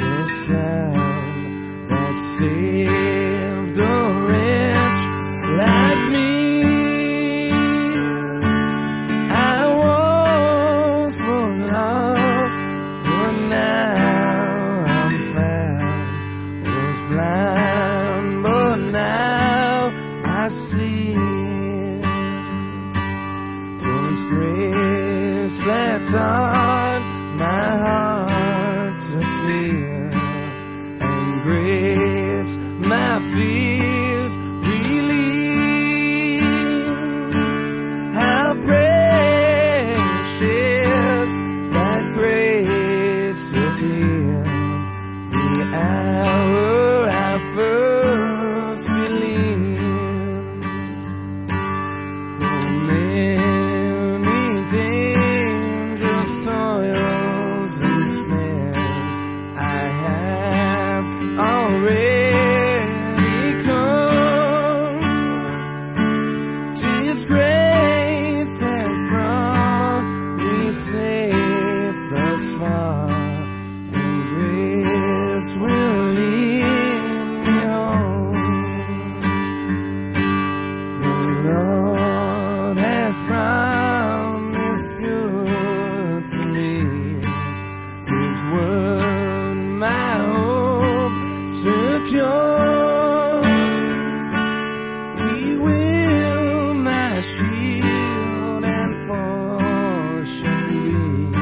the sound that saved a wretch like me. I was for lost, but now I'm found. Was blind, but now I see. Grace flat on. vida. afraid shield and portion me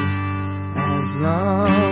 as long